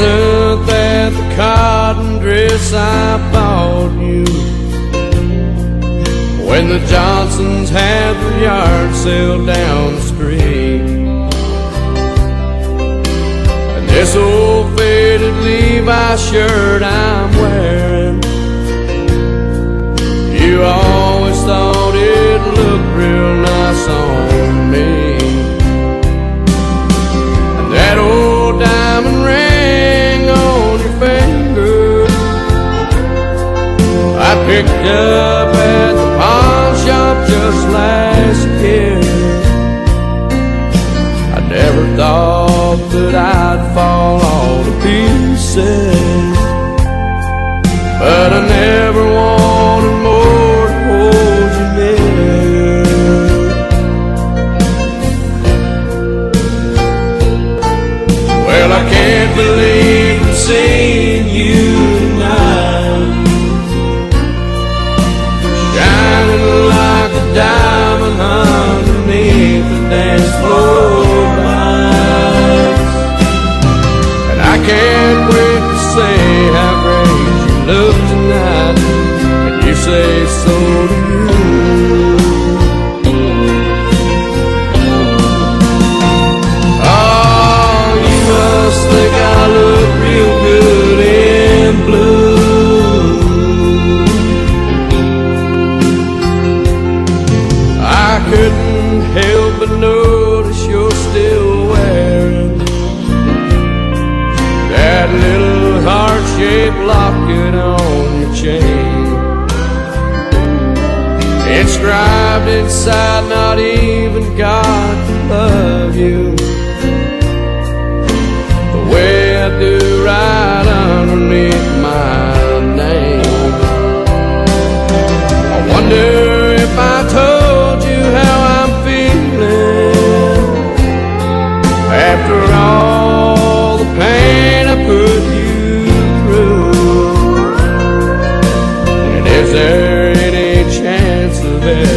Isn't that the cotton dress I bought you? When the Johnsons had the yard sale down the street And this old faded Levi shirt I'm wearing You always thought it looked real nice on picked up at the pawn shop just last year. I never thought that I'd fall all to pieces But I never wanted more to hold you near. Well, I can't believe I'm seeing can't wait to say how great you look tonight. And you say so do you heart-shaped locket on your chain. Inscribed inside, not even God can love you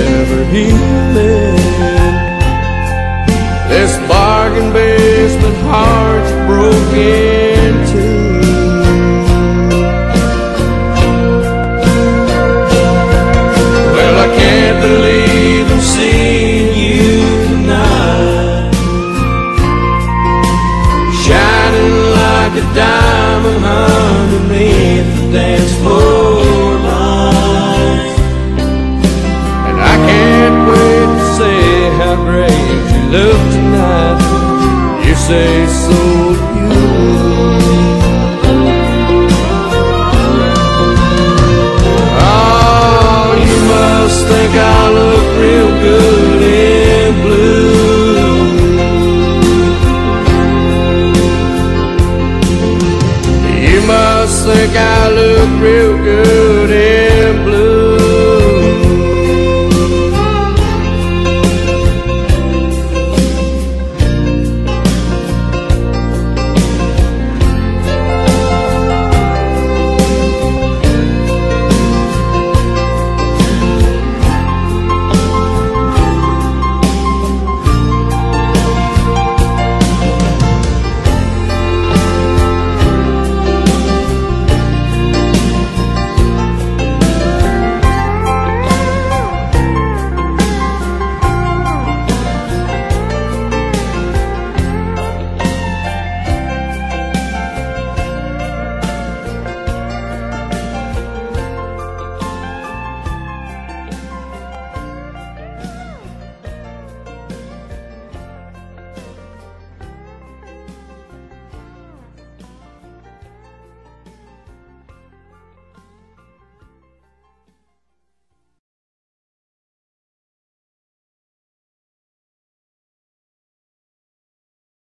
ever healing. This bargain basement heart's broken think I look real good in blue. You must think I look real good